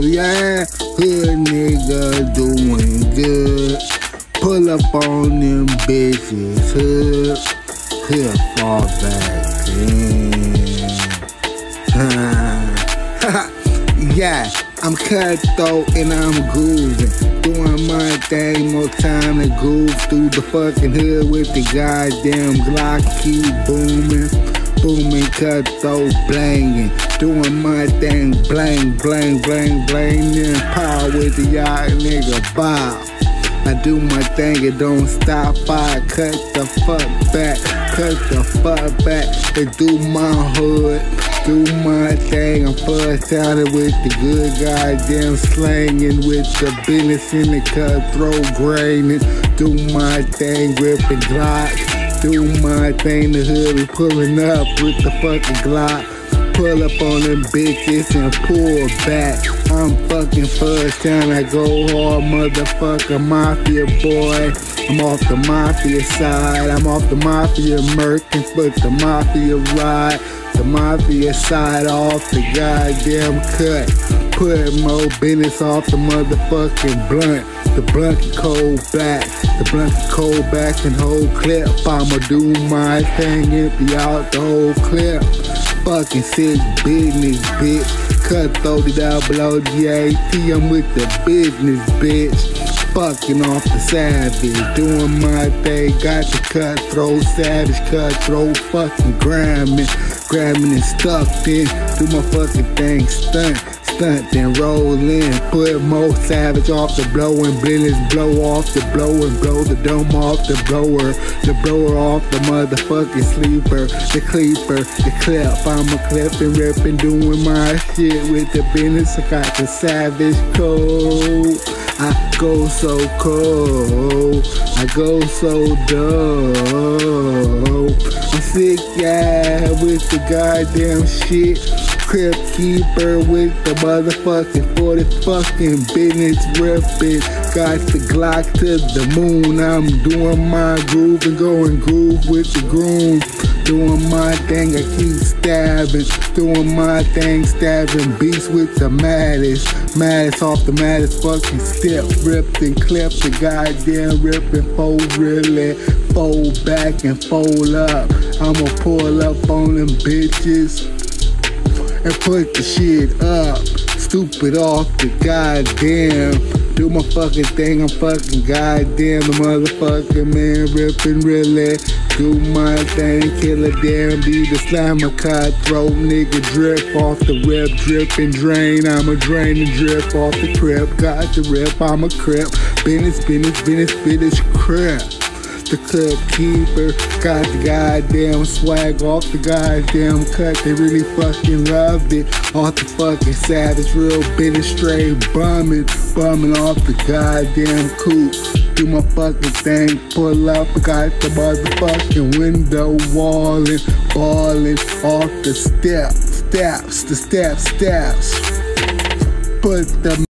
Yeah, hood nigga doing good. Pull up on them bitches, hood, hood fall back in. yeah, I'm cutthroat and I'm grooving. Doing my thing, more time to groove through the fucking hood with the goddamn Glock keep booming. Booming, cutthroat, blanging. Doing my thing, blang, blang, blang, blang. Then power with the yacht, nigga, bow. I do my thing, it don't stop. I cut the fuck back, cut the fuck back, and do my hood, do my thing. I'm first out with the good goddamn slanging, with the business in the cutthroat graining. Do my thing, ripping Glock. Do my thing, the hood be pulling up with the fucking Glock. Pull up on them bitches and pull back. I'm fucking first time I go hard, motherfucker, mafia boy. I'm off the mafia side, I'm off the mafia merc and but the mafia ride. The mafia side off the goddamn cut. Put more business off the motherfucking blunt. The blunt cold back, the blunt cold back and whole clip. I'ma do my thing, empty out the whole clip. Fucking sick business, bitch. Cutthroat it out below the AT. I'm with the business, bitch. Fucking off the savage, doing my thing. Got the cutthroat, savage cutthroat, fucking grabbing, grabbing and stuck in. Do my fucking thing, stunt stunt, then roll in. Put more savage off the blowing, blenders blow off the blower, blow the dome off the blower, the blower off the motherfucking sleeper, the creeper, the clip. I'm a clipping, ripping, doing my shit with the business. I got the savage code. I go so cold, I go so dope. I'm sick, yeah, with the goddamn shit. Crib keeper with the motherfucking 40 fucking business ripping. Got the Glock to the moon. I'm doing my groove and going groove with the groom. Doing my thing, I keep stabbing. Doing my thing, stabbing beats with the maddest. Maddest off the maddest fucking step. Ripped and clipped the goddamn ripping fold really. Fold back and fold up. I'ma pull up on them bitches and put the shit up. Stupid off the goddamn. Do my fucking thing, I'm fucking goddamn the motherfucking man ripping really. Do my thing, kill a damn be the slammer cutthroat nigga drip off the rip, drip and drain. I'm a drain and drip off the crib. Got the rip, I'm a crip. Business, business, business, business, crip the cut keeper. Got the goddamn swag off the goddamn cut. They really fucking loved it. Off the fucking savage, real bitter straight bumming. Bumming off the goddamn coupe. Do my fucking thing, pull up, got the motherfucking window walling, falling off the steps, steps, the steps, steps. Put the